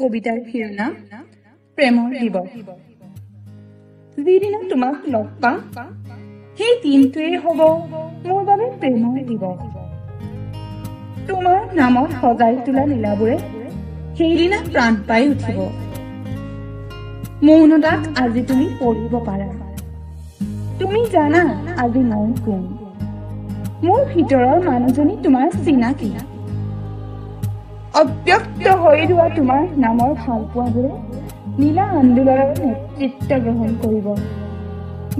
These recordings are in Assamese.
কবিতাৰ শিৰোনা প্ৰেমৰ দিৱস। যিদিনা তোমাক লগ পাম সেই দিনটোৱেই হ'ব মোৰ বাবে প্ৰেমৰ দিৱস। তোমাৰ নামত সজাই তোলা লীলাবোৰে সেইদিনা প্ৰাণ পাই উঠিব। মৌনতাক আজি তুমি পঢ়িব পাৰা। তুমি জানা আজি মই কোন। মোৰ ভিতৰৰ মানুহজনী তোমাৰ চিনাকি। অব্যক্ত হৈ ৰোৱা তোমাৰ নামৰ ভালপোৱাবোৰে নীলা আন্দোলনৰ নেতৃত্ব গ্ৰহণ কৰিব।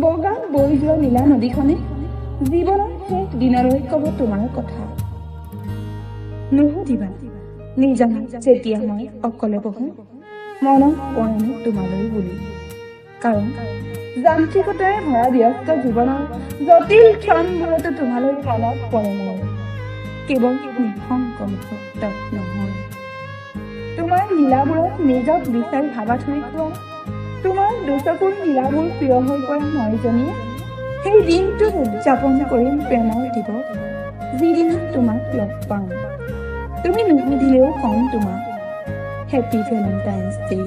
বগা বৈ যোৱা নীলা নদীখনে জীৱনৰ শেষ দিনলৈ ক'ব তোমাৰ কথা। নুসুধিবা নিজানা যেতিয়া মই অকলে বহো মনত পৰে তোমালৈ বুলি। কাৰণ যান্ত্ৰিকতাৰে ভৰা ব্যস্ত জীৱনৰ জটিল ক্ষণবোৰতো তোমালৈ মনত পৰে মোৰ। কেৱল সত্য নহয়। নীলাবোৰত নিজক বিচাৰি ভাবা থৈ খোৱা তোমাৰ দুচকুৰ নীলাবোৰ প্ৰিয় হৈ পৰা মইজনীয়ে সেই দিনটোত উদযাপন কৰিম প্ৰেমৰ দিৱস। যিদিনা তোমাক লগ পাম। তুমি নুসুধিলেও কম তোমাক। Happy Valentine's day